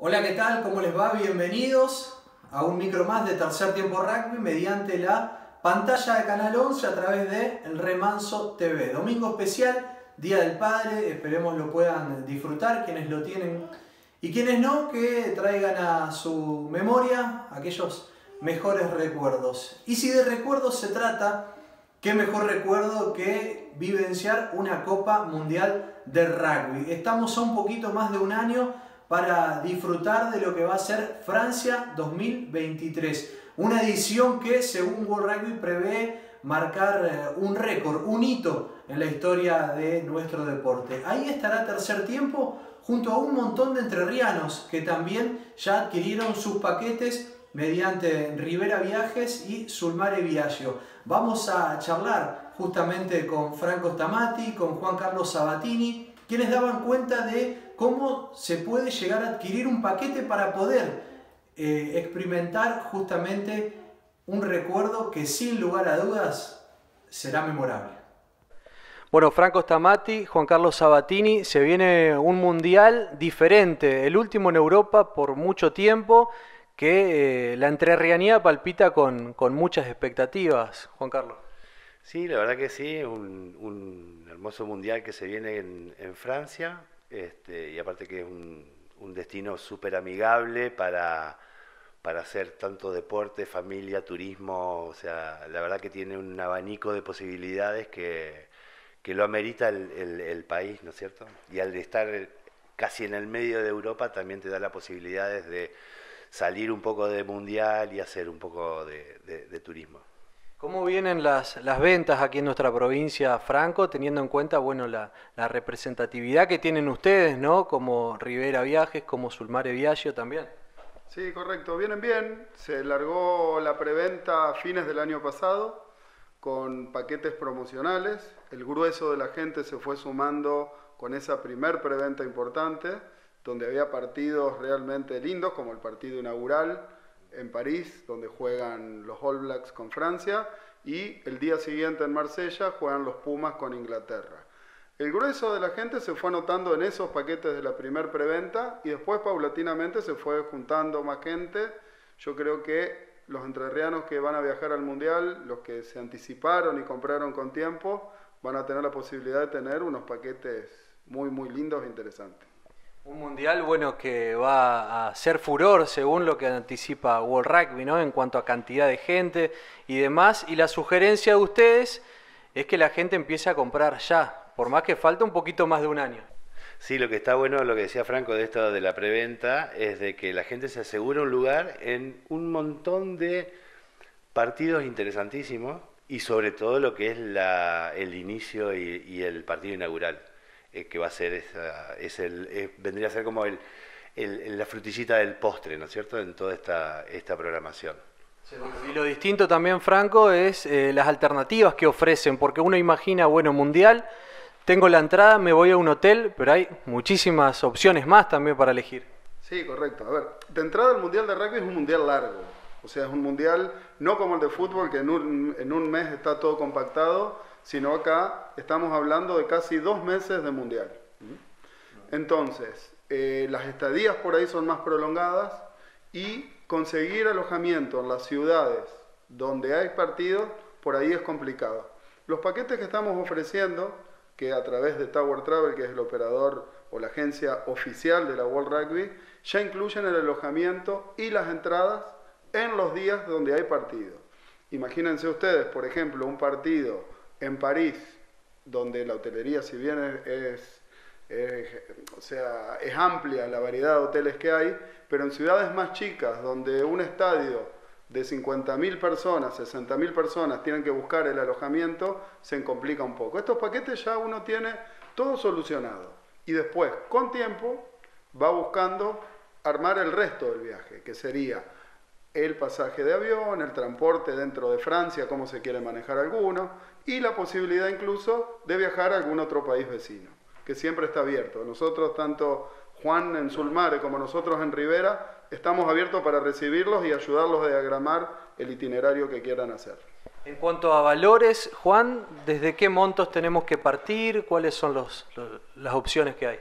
Hola, ¿qué tal? ¿Cómo les va? Bienvenidos a un micro más de Tercer Tiempo Rugby mediante la pantalla de Canal 11 a través de El Remanso TV. Domingo especial, Día del Padre, esperemos lo puedan disfrutar quienes lo tienen y quienes no, que traigan a su memoria aquellos mejores recuerdos. Y si de recuerdos se trata, qué mejor recuerdo que vivenciar una Copa Mundial de Rugby. Estamos a un poquito más de un año para disfrutar de lo que va a ser Francia 2023. Una edición que, según World Rugby, prevé marcar eh, un récord, un hito en la historia de nuestro deporte. Ahí estará tercer tiempo junto a un montón de entrerrianos que también ya adquirieron sus paquetes mediante Rivera Viajes y Sulmare Viaggio. Vamos a charlar justamente con Franco Stamati, con Juan Carlos Sabatini, quienes daban cuenta de cómo se puede llegar a adquirir un paquete para poder eh, experimentar justamente un recuerdo que sin lugar a dudas será memorable. Bueno, Franco Stamati, Juan Carlos Sabatini, se viene un mundial diferente, el último en Europa por mucho tiempo, que eh, la entrerrianía palpita con, muchas expectativas, Juan Carlos. Sí, la verdad que sí, un, hermoso mundial que se viene en Francia, este, y aparte que es un, destino súper amigable para, para hacer tanto deporte, familia, turismo, o sea, la verdad que tiene un abanico de posibilidades que, que lo amerita el, país, ¿no es cierto? Y al estar casi en el medio de Europa también te da la posibilidad de salir un poco de mundial y hacer un poco de turismo. ¿Cómo vienen las, las, ventas aquí en nuestra provincia, Franco, teniendo en cuenta bueno, la, representatividad que tienen ustedes, ¿no? como Rivera Viajes, como Sulmare Viaggio también? Sí, correcto, vienen bien. Se largó la preventa a fines del año pasado con paquetes promocionales. El grueso de la gente se fue sumando con esa primer preventa importante, donde había partidos realmente lindos, como el partido inaugural en París, donde juegan los All Blacks con Francia, y el día siguiente en Marsella juegan los Pumas con Inglaterra. El grueso de la gente se fue anotando en esos paquetes de la primer preventa y después paulatinamente se fue juntando más gente. Yo creo que los entrerrianos que van a viajar al Mundial, los que se anticiparon y compraron con tiempo, van a tener la posibilidad de tener unos paquetes muy, muy lindos e interesantes. Un mundial, bueno, que va a ser furor según lo que anticipa World Rugby, ¿no? En cuanto a cantidad de gente y demás. Y la sugerencia de ustedes es que la gente empiece a comprar ya, por más que falta un poquito más de un año. Sí, lo que está bueno, lo que decía Franco de esto de la preventa, es de que la gente se asegura un lugar en un montón de partidos interesantísimos y sobre todo lo que es la, el inicio y el partido inaugural. Eh, que va a ser, es el, eh, vendría a ser como el, la frutillita del postre, ¿no es cierto?, en toda esta, esta programación. y lo distinto también, Franco, es eh, las alternativas que ofrecen, porque uno imagina, bueno, mundial, tengo la entrada, me voy a un hotel, pero hay muchísimas opciones más también para elegir. Sí, correcto. A ver, de entrada el mundial de rugby es un mundial largo, o sea, es un mundial no como el de fútbol, que en un, en un mes está todo compactado, sino acá estamos hablando de casi dos meses de mundial. Entonces, eh, las estadías por ahí son más prolongadas y conseguir alojamiento en las ciudades donde hay partidos, por ahí es complicado. Los paquetes que estamos ofreciendo, que a través de Tower Travel, que es el operador o la agencia oficial de la World Rugby, ya incluyen el alojamiento y las entradas en los días donde hay partido. Imagínense ustedes, por ejemplo, un partido en París, donde la hotelería, si bien es, o sea, es amplia la variedad de hoteles que hay, pero en ciudades más chicas, donde un estadio de 50.000 personas, 60.000 personas tienen que buscar el alojamiento, se complica un poco. Estos paquetes ya uno tiene todo solucionado y después, con tiempo, va buscando armar el resto del viaje, que sería el pasaje de avión, el transporte dentro de Francia, cómo se quiere manejar alguno, y la posibilidad incluso de viajar a algún otro país vecino, que siempre está abierto. Nosotros, tanto Juan en Sulmare como nosotros en Rivera, estamos abiertos para recibirlos y ayudarlos a diagramar el itinerario que quieran hacer. En cuanto a valores, Juan, ¿desde qué montos tenemos que partir? ¿Cuáles son las opciones que hay?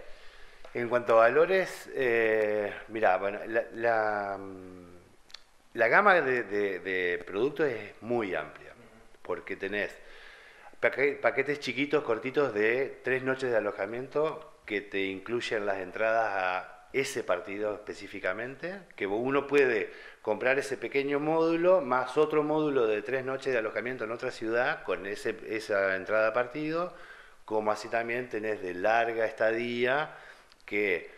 En cuanto a valores, eh, mira, bueno, la, la, gama de, de, productos es muy amplia, porque tenés paquetes chiquitos, cortitos de tres noches de alojamiento que te incluyen las entradas a ese partido específicamente, que uno puede comprar ese pequeño módulo más otro módulo de tres noches de alojamiento en otra ciudad con ese, esa entrada a partido, como así también tenés de larga estadía, que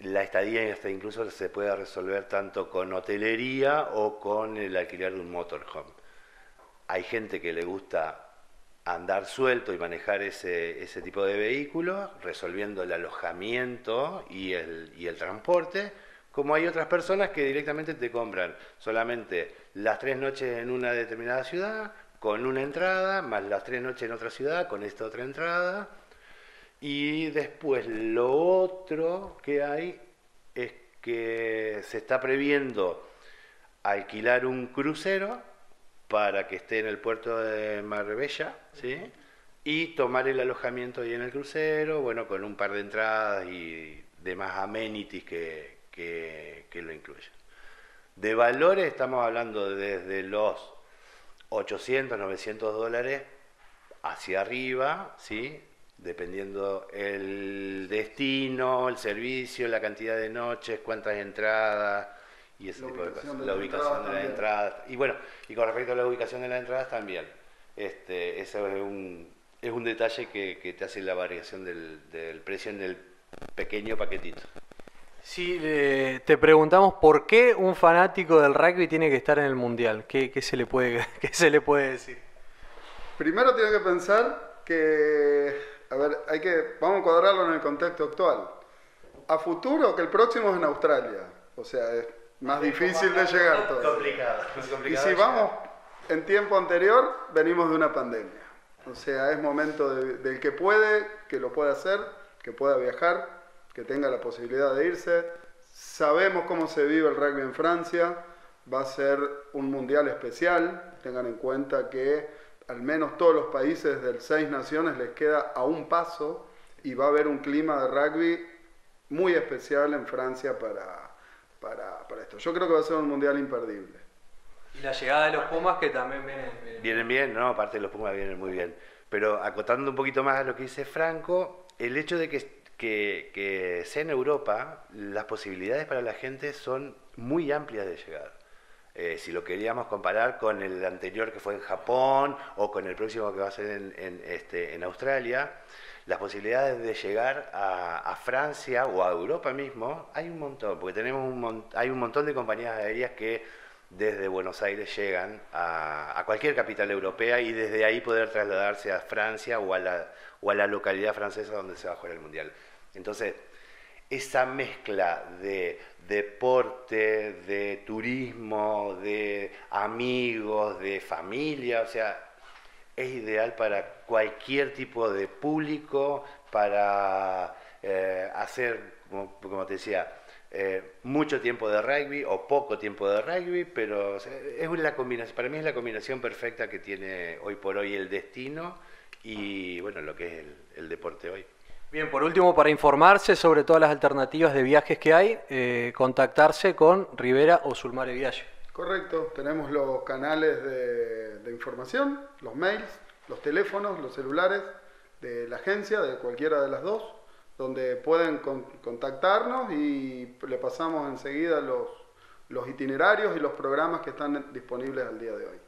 la estadía hasta incluso se puede resolver tanto con hotelería o con el alquiler de un motorhome. Hay gente que le gusta andar suelto y manejar ese, ese tipo de vehículos, resolviendo el alojamiento y el, y el transporte, como hay otras personas que directamente te compran solamente las tres noches en una determinada ciudad, con una entrada, más las tres noches en otra ciudad, con esta otra entrada. Y después lo otro que hay es que se está previendo alquilar un crucero para que esté en el puerto de Marbella, ¿sí? Y tomar el alojamiento ahí en el crucero, bueno, con un par de entradas y demás amenities que, que, lo incluyen. De valores estamos hablando desde los 800, 900 dólares hacia arriba, ¿sí? Dependiendo el destino, el servicio, la cantidad de noches, cuántas entradas, y ese tipo de cosas. la ubicación de las entradas. Y bueno, y con respecto a la ubicación de las entradas también. Este, eso es un, es un detalle que, que te hace la variación del, del, precio en el pequeño paquetito. Sí, te preguntamos por qué un fanático del rugby tiene que estar en el mundial. ¿Qué, qué se, le puede, qué se le puede decir? Primero tiene que pensar que, a ver, hay que, vamos a cuadrarlo en el contexto actual. A futuro, que el próximo es en Australia. O sea, es más difícil de llegar todo. Complicado, Y si vamos en tiempo anterior, venimos de una pandemia. O sea, es momento del que puede, que lo pueda hacer, que pueda viajar, que tenga la posibilidad de irse. Sabemos cómo se vive el rugby en Francia. Va a ser un mundial especial. Tengan en cuenta que al menos todos los países del seis naciones les queda a un paso y va a haber un clima de rugby muy especial en Francia para, para, para, esto. Yo creo que va a ser un mundial imperdible. Y la llegada de los Pumas que también vienen, vienen bien. no, aparte de los Pumas vienen muy bien. Pero acotando un poquito más a lo que dice Franco, el hecho de que, que, que sea en Europa, las posibilidades para la gente son muy amplias de llegar. Eh, si lo queríamos comparar con el anterior que fue en Japón o con el próximo que va a ser en, este, Australia, las posibilidades de llegar a, Francia o a Europa mismo, hay un montón, porque tenemos un hay un montón de compañías aéreas que desde Buenos Aires llegan a, cualquier capital europea y desde ahí poder trasladarse a Francia o a la, o a la localidad francesa donde se va a jugar el Mundial. Entonces, esa mezcla de deporte, de turismo, de amigos, de familia, o sea, es ideal para cualquier tipo de público, para eh, hacer, como, te decía, eh, mucho tiempo de rugby o poco tiempo de rugby, pero es la combinación, para mí es la combinación perfecta que tiene hoy por hoy el destino y bueno, lo que es el, deporte hoy. Bien, por último, para informarse sobre todas las alternativas de viajes que hay, eh, contactarse con Rivera o Sulmare Viaje. Correcto, tenemos los canales de, información, los mails, los teléfonos, los celulares de la agencia, de cualquiera de las dos, donde pueden contactarnos y le pasamos enseguida los, los itinerarios y los programas que están disponibles al día de hoy.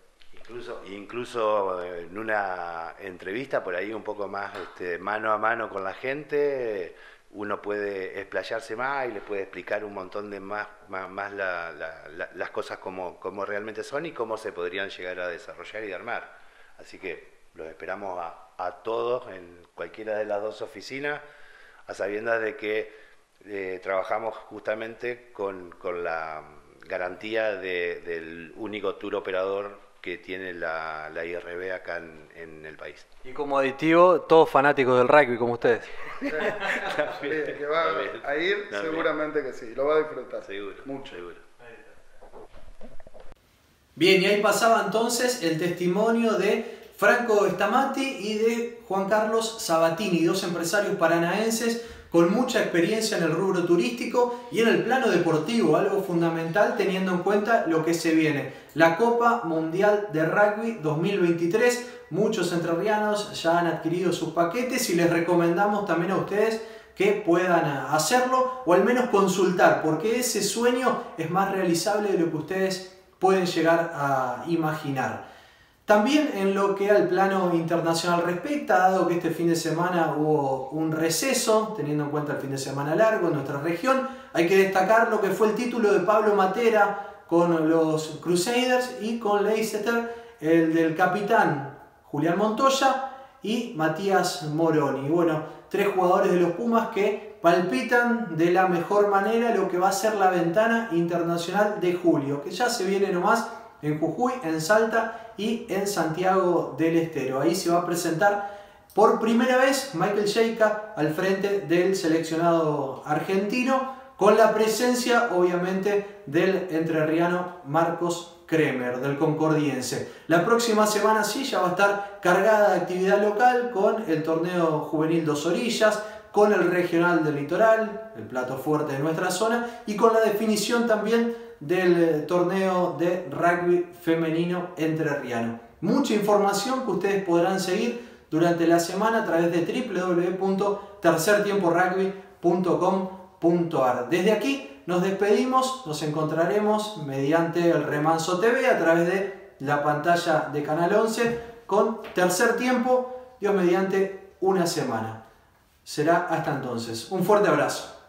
Incluso, incluso en una entrevista por ahí un poco más este, mano a mano con la gente, uno puede explayarse más y les puede explicar un montón de más, más, las cosas como, como, realmente son y cómo se podrían llegar a desarrollar y armar. Así que los esperamos a, a todos en cualquiera de las dos oficinas, a sabiendas de que eh, trabajamos justamente con, con la garantía de, del único tour operador que tiene la, la IRB acá en, el país. Y como aditivo, todos fanáticos del rugby como ustedes. que va a ir, seguramente que sí, lo va a disfrutar. Seguro, mucho. Seguro. Bien, y ahí pasaba entonces el testimonio de Franco Stamati y de Juan Carlos Sabatini, dos empresarios paranaenses con mucha experiencia en el rubro turístico y en el plano deportivo, algo fundamental teniendo en cuenta lo que se viene. La Copa Mundial de Rugby 2023, muchos entrerrianos ya han adquirido sus paquetes y les recomendamos también a ustedes que puedan hacerlo o al menos consultar, porque ese sueño es más realizable de lo que ustedes pueden llegar a imaginar. También en lo que al plano internacional respecta, dado que este fin de semana hubo un receso, teniendo en cuenta el fin de semana largo en nuestra región, hay que destacar lo que fue el título de Pablo Matera con los Crusaders y con Leicester, el del capitán Julián Montoya y Matías Moroni. Bueno, tres jugadores de los Pumas que palpitan de la mejor manera lo que va a ser la ventana internacional de julio, que ya se viene nomás en Jujuy, en Salta y en Santiago del Estero. Ahí se va a presentar por primera vez Michael Sheika al frente del seleccionado argentino, con la presencia obviamente del entrerriano Marcos Kremer, del concordiense. La próxima semana sí ya va a estar cargada de actividad local con el torneo juvenil Dos Orillas, con el regional del litoral, el plato fuerte de nuestra zona, y con la definición también del eh, torneo de rugby femenino entrerriano. Mucha información que ustedes podrán seguir durante la semana a través de www.tercertiemporugby.com.ar. Desde aquí nos despedimos, nos encontraremos mediante el Remanso TV a través de la pantalla de Canal 11 con tercer tiempo, Dios mediante una semana. Será hasta entonces. Un fuerte abrazo.